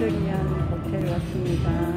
손님들 위한 호텔 왔습니다.